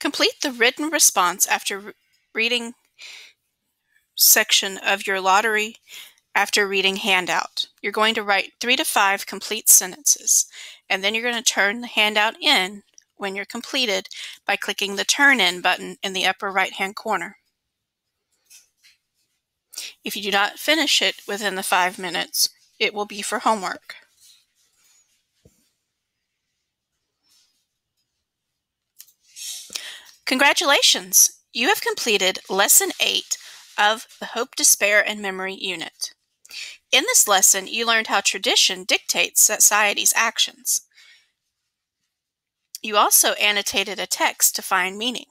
Complete the written response after reading section of your lottery after reading handout. You're going to write three to five complete sentences, and then you're going to turn the handout in when you're completed by clicking the Turn In button in the upper right hand corner. If you do not finish it within the five minutes, it will be for homework. Congratulations! You have completed Lesson 8 of the Hope, Despair, and Memory unit. In this lesson, you learned how tradition dictates society's actions. You also annotated a text to find meaning.